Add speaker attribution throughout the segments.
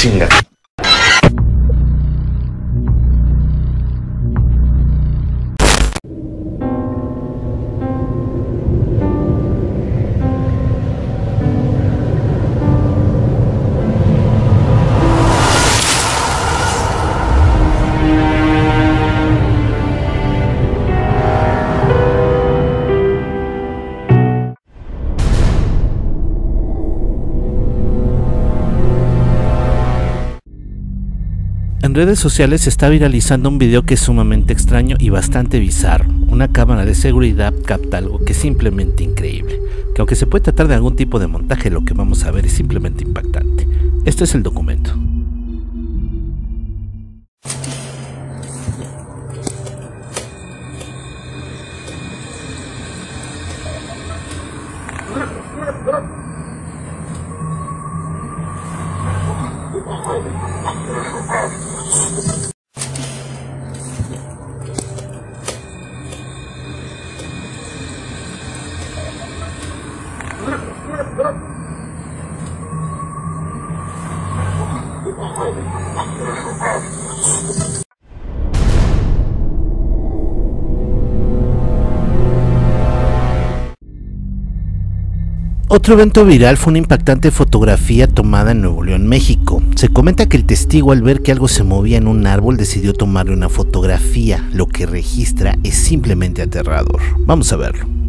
Speaker 1: chinga.
Speaker 2: En redes sociales se está viralizando un video que es sumamente extraño y bastante bizarro. Una cámara de seguridad capta algo que es simplemente increíble. Que aunque se puede tratar de algún tipo de montaje, lo que vamos a ver es simplemente impactante. Este es el documento. Otro evento viral fue una impactante fotografía tomada en Nuevo León, México. Se comenta que el testigo al ver que algo se movía en un árbol decidió tomarle una fotografía. Lo que registra es simplemente aterrador. Vamos a verlo.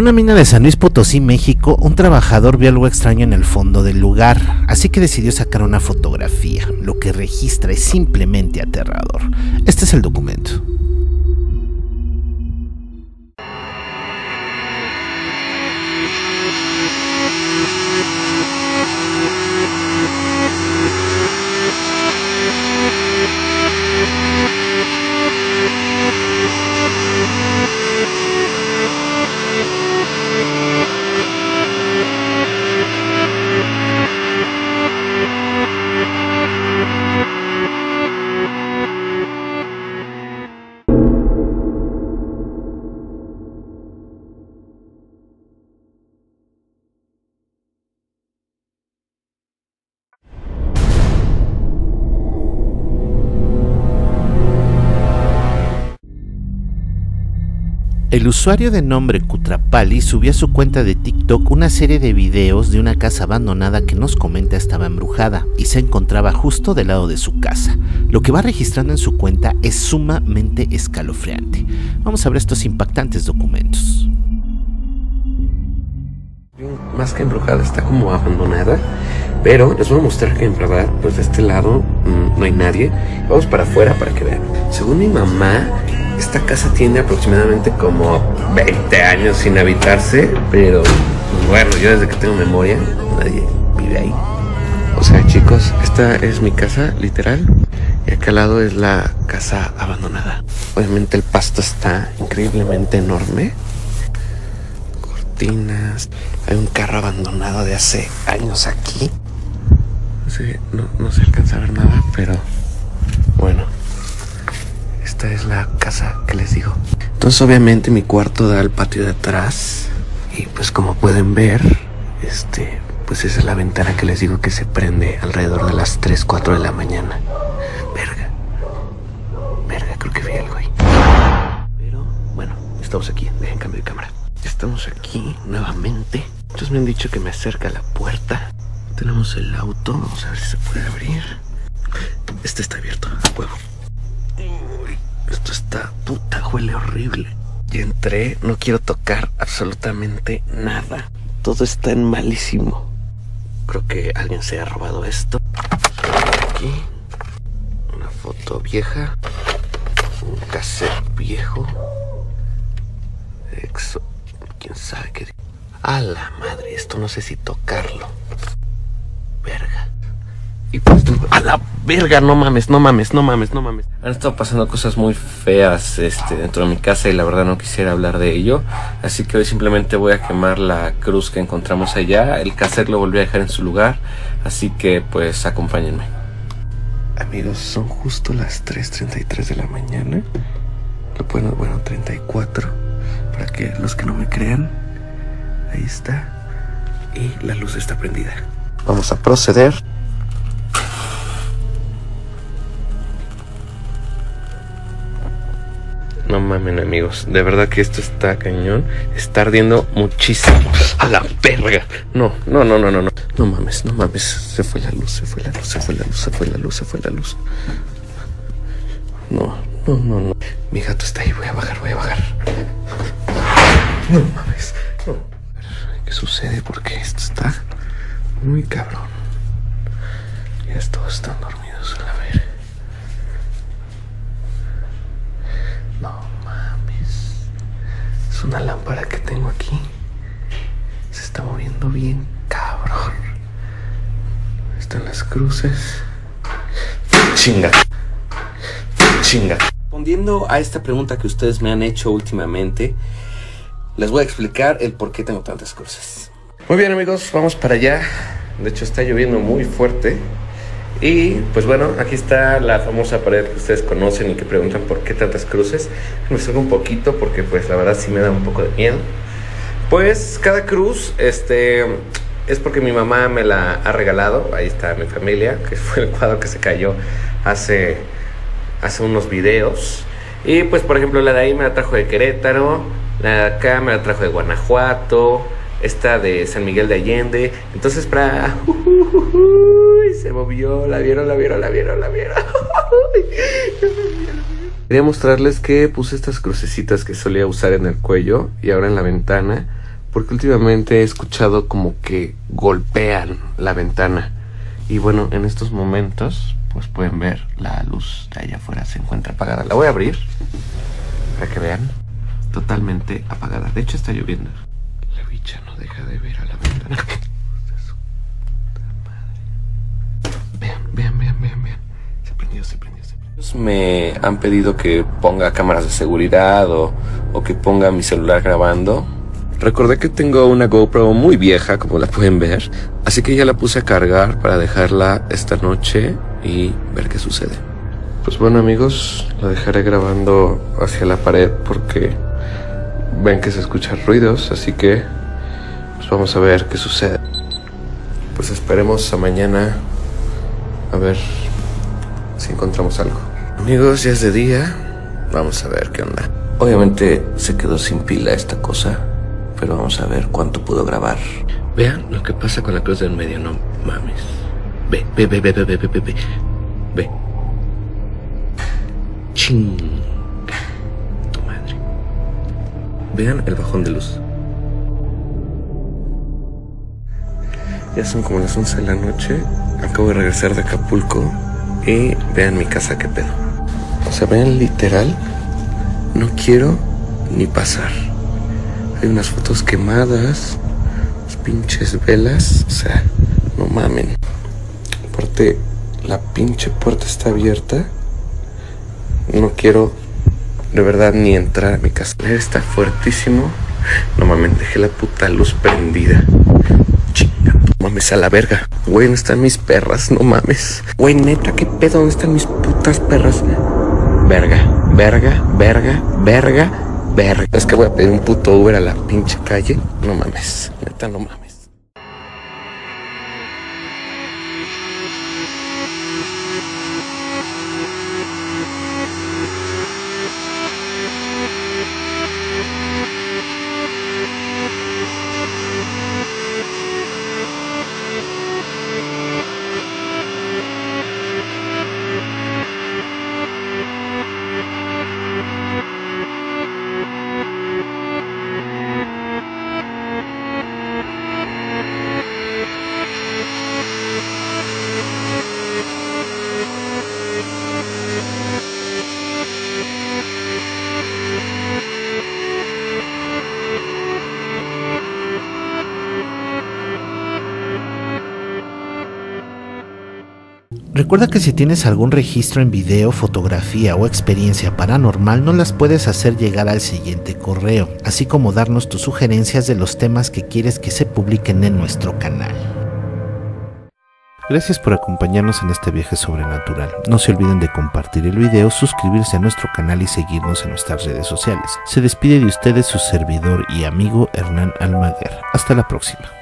Speaker 2: Una mina de San Luis Potosí, México, un trabajador vio algo extraño en el fondo del lugar, así que decidió sacar una fotografía. Lo que registra es simplemente aterrador. Este es el documento. El usuario de nombre Kutrapali subió a su cuenta de TikTok una serie de videos de una casa abandonada que nos comenta estaba embrujada y se encontraba justo del lado de su casa. Lo que va registrando en su cuenta es sumamente escalofriante. Vamos a ver estos impactantes documentos.
Speaker 1: Más que embrujada, está como abandonada. Pero les voy a mostrar que en verdad, pues de este lado mmm, no hay nadie. Vamos para afuera para que vean. Según mi mamá, esta casa tiene aproximadamente como 20 años sin habitarse, pero bueno, yo desde que tengo memoria, nadie vive ahí. O sea, chicos, esta es mi casa, literal, y acá al lado es la casa abandonada. Obviamente el pasto está increíblemente enorme. Cortinas. Hay un carro abandonado de hace años aquí. No sé, no, no se alcanza a ver nada, pero bueno esta es la casa que les digo. Entonces obviamente mi cuarto da al patio de atrás y pues como pueden ver, este, pues esa es la ventana que les digo que se prende alrededor de las 3, 4 de la mañana. Verga. Verga, creo que vi algo ahí. Pero bueno, estamos aquí, dejen cambio de cámara. Estamos aquí nuevamente. Entonces me han dicho que me acerca a la puerta. Tenemos el auto, vamos a ver si se puede abrir. Este está abierto, a huevo. Esto está puta, huele horrible. Y entré, no quiero tocar absolutamente nada. Todo está en malísimo creo que alguien se ha robado esto. Aquí. Una foto vieja. Un cassette viejo. Exo. ¿Quién sabe qué? A la madre, esto no sé si tocarlo. Y pues, a la verga, no mames, no mames, no mames, no mames. Han estado pasando cosas muy feas este, dentro de mi casa y la verdad no quisiera hablar de ello. Así que hoy simplemente voy a quemar la cruz que encontramos allá. El cassette lo volví a dejar en su lugar. Así que pues acompáñenme. Amigos, son justo las 3.33 de la mañana. Lo pueden, bueno, 34. Para que los que no me crean, ahí está. Y la luz está prendida. Vamos a proceder. No mamen amigos, de verdad que esto está cañón. Está ardiendo muchísimo. A la verga. No, no, no, no, no, no. No mames, no mames. Se fue la luz, se fue la luz, se fue la luz, se fue la luz, se fue la luz. No, no, no, no. Mi gato está ahí, voy a bajar, voy a bajar. No mames. No. ¿Qué sucede? Porque esto está muy cabrón. Ya todos están dormidos a la verga. Es una lámpara que tengo aquí. Se está moviendo bien cabrón. Están las cruces. Chinga. Chinga. Respondiendo a esta pregunta que ustedes me han hecho últimamente, les voy a explicar el por qué tengo tantas cruces. Muy bien amigos, vamos para allá. De hecho está lloviendo muy fuerte. Y pues bueno, aquí está la famosa pared que ustedes conocen y que preguntan por qué tantas cruces. Me salgo un poquito porque pues la verdad sí me da un poco de miedo. Pues cada cruz este es porque mi mamá me la ha regalado. Ahí está mi familia, que fue el cuadro que se cayó hace hace unos videos. Y pues por ejemplo la de ahí me la trajo de Querétaro, la de acá me la trajo de Guanajuato, esta de San Miguel de Allende. Entonces para se movió, la vieron, la vieron, la vieron, la vieron. Quería mostrarles que puse estas crucecitas que solía usar en el cuello y ahora en la ventana, porque últimamente he escuchado como que golpean la ventana. Y bueno, en estos momentos, pues pueden ver la luz de allá afuera se encuentra apagada. La voy a abrir para que vean. Totalmente apagada. De hecho está lloviendo. La bicha no deja de ver a la ventana. Vean, vean. Se prendió, se prendió, se prendió. Me han pedido que ponga cámaras de seguridad o, o que ponga mi celular grabando. Recordé que tengo una GoPro muy vieja, como la pueden ver, así que ya la puse a cargar para dejarla esta noche y ver qué sucede. Pues bueno amigos, la dejaré grabando hacia la pared porque ven que se escuchan ruidos, así que pues vamos a ver qué sucede. Pues esperemos a mañana a ver si encontramos algo. Amigos, ya es de día. Vamos a ver qué onda. Obviamente se quedó sin pila esta cosa, pero vamos a ver cuánto pudo grabar. Vean lo que pasa con la cruz del medio, no mames. Ve, ve, ve, ve, ve, ve, ve, ve. Ve. Ching. Tu madre. Vean el bajón de luz. Ya son como las 11 de la noche. Acabo de regresar de Acapulco. Y vean mi casa, qué pedo. O sea, vean literal. No quiero ni pasar. Hay unas fotos quemadas. Las pinches velas. O sea, no mamen. Aparte, la pinche puerta está abierta. No quiero de verdad ni entrar a mi casa. Está fuertísimo. No mames, dejé la puta luz prendida. Mames a la verga. Güey, ¿dónde están mis perras? No mames. Güey, neta, ¿qué pedo? ¿Dónde están mis putas perras? Verga, verga, verga, verga, verga. Es que voy a pedir un puto Uber a la pinche calle. No mames, neta, no mames.
Speaker 2: Recuerda que si tienes algún registro en video, fotografía o experiencia paranormal, no las puedes hacer llegar al siguiente correo, así como darnos tus sugerencias de los temas que quieres que se publiquen en nuestro canal. Gracias por acompañarnos en este viaje sobrenatural. No se olviden de compartir el video, suscribirse a nuestro canal y seguirnos en nuestras redes sociales. Se despide de ustedes su servidor y amigo Hernán Almaguer. Hasta la próxima.